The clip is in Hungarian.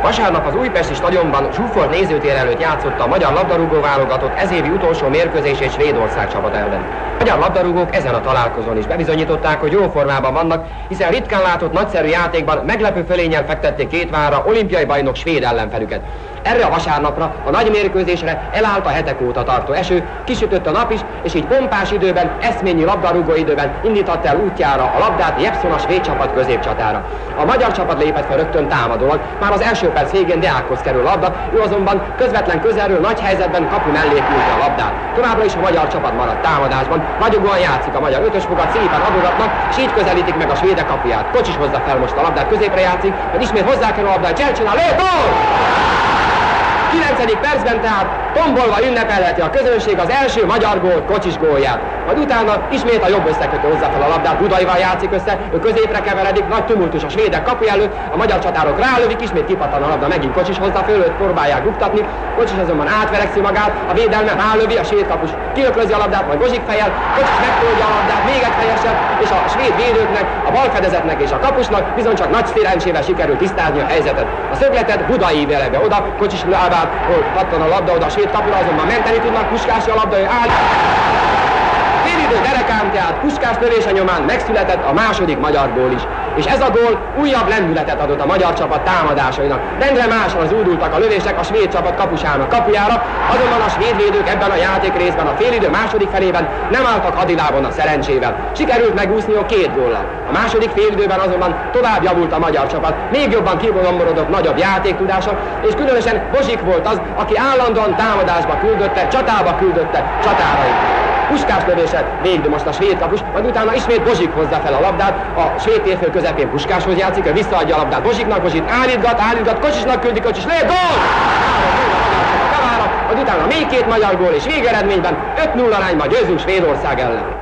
Vasárnap az újpesti stadionban zsúfolt nézőtér előtt játszotta a magyar labdarúgó válogatott ezévi utolsó mérkőzését Svédország csapat ellen. A magyar labdarúgók ezen a találkozón is bebizonyították, hogy jó formában vannak, hiszen ritkán látott nagyszerű játékban meglepő fölényel fektették két vára olimpiai bajnok svéd ellenfelüket. Erre a vasárnapra, a nagy mérkőzésre elállt a hetek óta tartó eső, kisütött a nap is, és így pompás időben, eszményi labdarúgó időben indított el útjára a labdát Jepson a svéd csapat középcsatára. A magyar csapat lépett fel rögtön támadóan, már az első perc végén Deákhoz kerül labda, ő azonban közvetlen közelről nagy helyzetben kapu mellé küldte a labdát. Továbbra is a magyar csapat maradt támadásban, nagyogan játszik a magyar ötös fogat, szépen adogatnak, és így közelítik meg a svédek kapuját. Kocsis hozza fel most a labdát, középre játszik, majd ismét hozzá kell a labdát, Cselcsinál, gól! 9. percben tehát tombolva ünnepelheti a közönség az első magyar gól kocsis gólját. Majd utána ismét a jobb összekötő hozza fel a labdát, Budaival játszik össze, ő középre keveredik, nagy tumultus a svédek kapu előtt, a magyar csatárok rálövik, ismét kipattan a labda, megint kocsis hozza föl, őt próbálják buktatni, kocsis azonban átverekszi magát, a védelme rálövi, a svéd kapus kiöklözi a labdát, majd Bozsik fejel, kocsis megtolja a labdát, még egy fejesen, és a svéd védőknek, a balfedezetnek és a kapusnak bizony csak nagy szerencsével sikerül tisztázni a helyzetet. A szögletet Budai vele be oda, kocsis lábát, hol pattan a labda oda a svéd kapura, azonban menteni tudnak, puskási a labda, ő áll. Félidő derekám, tehát puskás lövése nyomán megszületett a második magyar gól is és ez a gól újabb lendületet adott a magyar csapat támadásainak. Rendre máshol az údultak a lövések a svéd csapat kapusának kapujára, azonban a svéd védők ebben a játék részben a félidő második felében nem álltak hadilában a szerencsével. Sikerült megúszni a két góllal. A második félidőben azonban tovább javult a magyar csapat, még jobban kibomborodott nagyobb játéktudása, és különösen Bozsik volt az, aki állandóan támadásba küldötte, csatába küldötte csatárait. Puskás lövése végig most a svéd kapus, majd utána ismét Bozsik hozza fel a labdát, a svéd térfő közepén Puskáshoz játszik, ő visszaadja a labdát Bozsiknak, Bozsik állítgat, állítgat, Kocsisnak küldi, Kocsis lé, gól! Majd utána még két magyar gól, és végeredményben 5-0 arányban győzünk Svédország ellen.